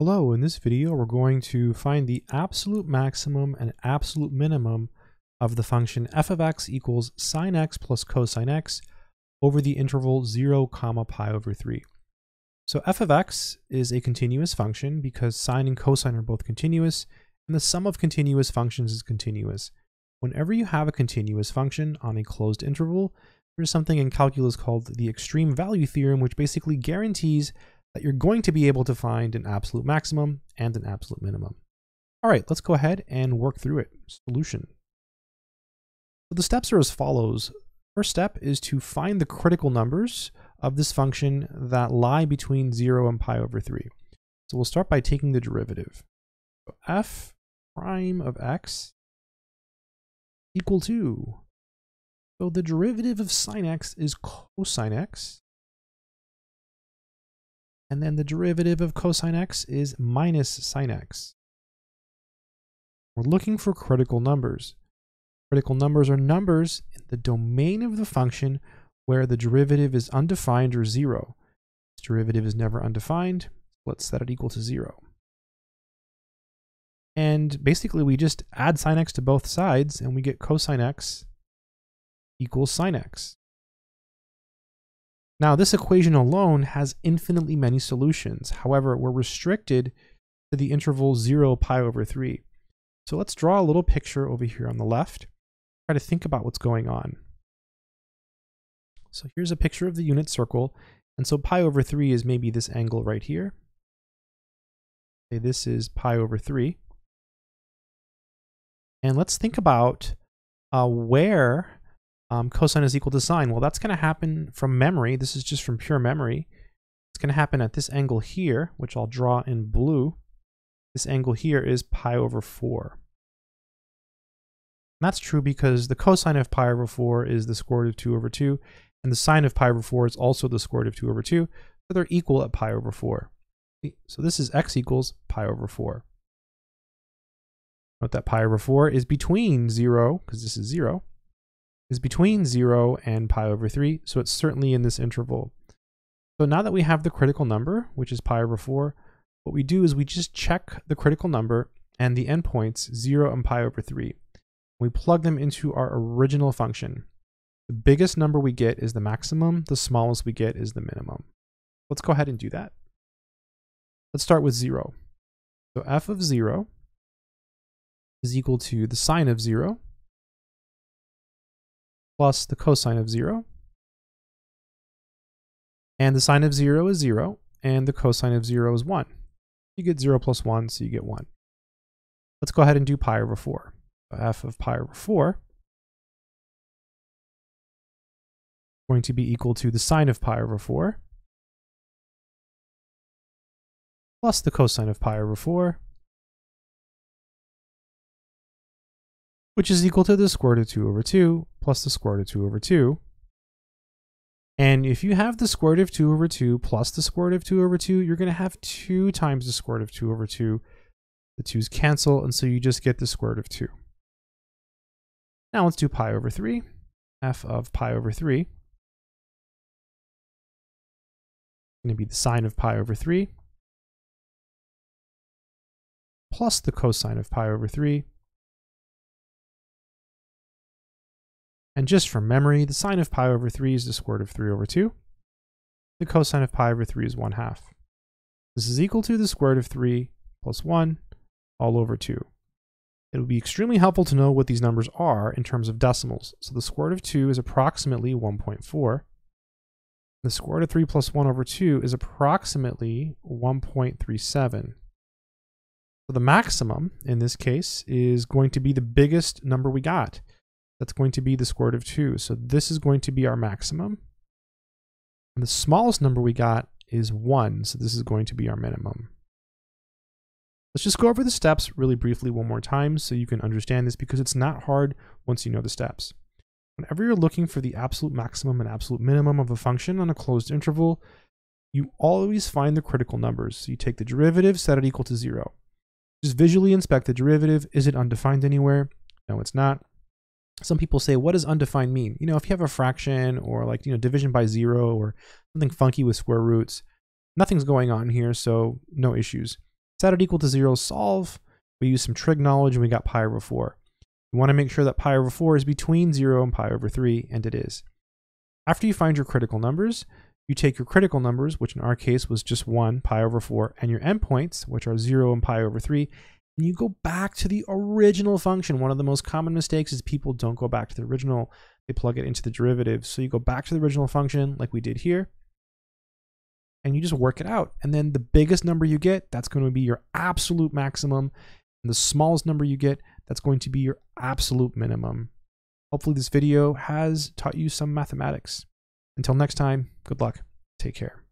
Hello, in this video we're going to find the absolute maximum and absolute minimum of the function f of x equals sine x plus cosine x over the interval 0 comma pi over 3. So f of x is a continuous function because sine and cosine are both continuous and the sum of continuous functions is continuous. Whenever you have a continuous function on a closed interval, there's something in calculus called the extreme value theorem which basically guarantees that you're going to be able to find an absolute maximum and an absolute minimum. All right, let's go ahead and work through it. Solution. So the steps are as follows. First step is to find the critical numbers of this function that lie between 0 and pi over 3. So we'll start by taking the derivative. So f prime of x equal to, so the derivative of sine x is cosine x, and then the derivative of cosine x is minus sine x. We're looking for critical numbers. Critical numbers are numbers in the domain of the function where the derivative is undefined or zero. This derivative is never undefined. Let's set it equal to zero. And basically we just add sine x to both sides and we get cosine x equals sine x. Now, this equation alone has infinitely many solutions. However, we're restricted to the interval 0 pi over 3. So let's draw a little picture over here on the left. Try to think about what's going on. So here's a picture of the unit circle. And so pi over 3 is maybe this angle right here. Okay, this is pi over 3. And let's think about uh, where um, cosine is equal to sine. Well, that's going to happen from memory. This is just from pure memory. It's going to happen at this angle here, which I'll draw in blue. This angle here is pi over 4. And that's true because the cosine of pi over 4 is the square root of 2 over 2, and the sine of pi over 4 is also the square root of 2 over 2, so they're equal at pi over 4. So this is x equals pi over 4. Note that pi over 4 is between 0, because this is 0, is between 0 and pi over 3, so it's certainly in this interval. So now that we have the critical number, which is pi over 4, what we do is we just check the critical number and the endpoints 0 and pi over 3. We plug them into our original function. The biggest number we get is the maximum, the smallest we get is the minimum. Let's go ahead and do that. Let's start with 0. So f of 0 is equal to the sine of 0 plus the cosine of 0. And the sine of 0 is 0, and the cosine of 0 is 1. You get 0 plus 1, so you get 1. Let's go ahead and do pi over 4. So f of pi over 4 is going to be equal to the sine of pi over 4 plus the cosine of pi over 4 which is equal to the square root of 2 over 2 plus the square root of 2 over 2. And if you have the square root of 2 over 2 plus the square root of 2 over 2, you're going to have 2 times the square root of 2 over 2. The 2's cancel, and so you just get the square root of 2. Now let's do pi over 3. f of pi over 3 is going to be the sine of pi over 3 plus the cosine of pi over 3 And just from memory, the sine of pi over 3 is the square root of 3 over 2. The cosine of pi over 3 is 1 half. This is equal to the square root of 3 plus 1 all over 2. It will be extremely helpful to know what these numbers are in terms of decimals. So the square root of 2 is approximately 1.4. The square root of 3 plus 1 over 2 is approximately 1.37. So the maximum in this case is going to be the biggest number we got that's going to be the square root of 2. So this is going to be our maximum. And the smallest number we got is 1, so this is going to be our minimum. Let's just go over the steps really briefly one more time so you can understand this because it's not hard once you know the steps. Whenever you're looking for the absolute maximum and absolute minimum of a function on a closed interval, you always find the critical numbers. So you take the derivative, set it equal to 0. Just visually inspect the derivative. Is it undefined anywhere? No, it's not some people say, what does undefined mean? You know, if you have a fraction or like, you know, division by zero or something funky with square roots, nothing's going on here, so no issues. Set it equal to 0, solve. We use some trig knowledge and we got pi over 4. You want to make sure that pi over 4 is between 0 and pi over 3, and it is. After you find your critical numbers, you take your critical numbers, which in our case was just 1, pi over 4, and your endpoints, which are 0 and pi over 3, and you go back to the original function. One of the most common mistakes is people don't go back to the original, they plug it into the derivative. So you go back to the original function like we did here, and you just work it out. And then the biggest number you get, that's going to be your absolute maximum. And the smallest number you get, that's going to be your absolute minimum. Hopefully this video has taught you some mathematics. Until next time, good luck. Take care.